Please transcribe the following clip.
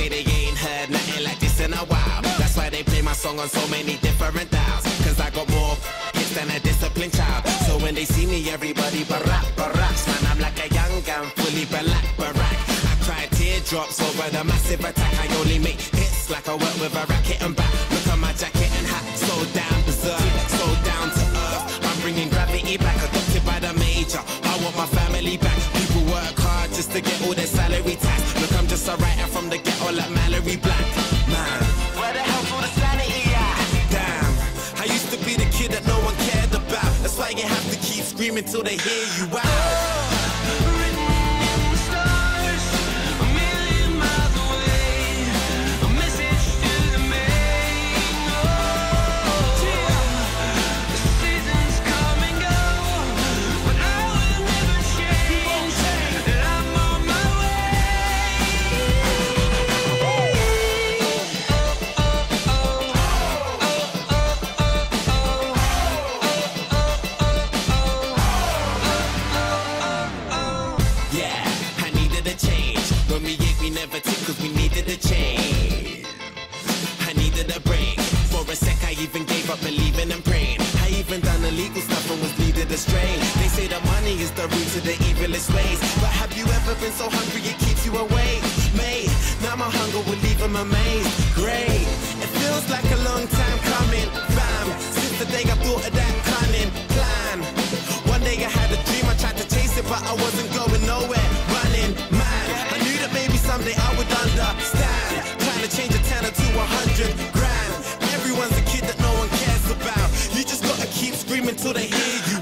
say they ain't heard nothing like this in a while. That's why they play my song on so many different dials. Cause I got more hits than a disciplined child. So when they see me, everybody barack, baracks. Man, I'm like a young gun, fully black, barack. I cry teardrops over the massive attack. I only make hits like I work with a racket and back. Look at my jacket and hat, so down berserk, so down to earth. I'm bringing gravity back, adopted by the major. I want my family back. People work hard just to get all their salary tax. Look, I'm just a writer screaming till they hear you out. Change. I needed a break. For a sec, I even gave up believing and praying. I even done illegal stuff and was needed astray. They say that money is the root to the evilest ways. But have you ever been so hungry it keeps you awake? Mate, now my hunger will leave them amazed. Great, it feels like a long time coming. Fam, since the day I thought of that cunning plan. One day I had a dream, I tried to chase it, but I wasn't going nowhere. Screaming till they hear you.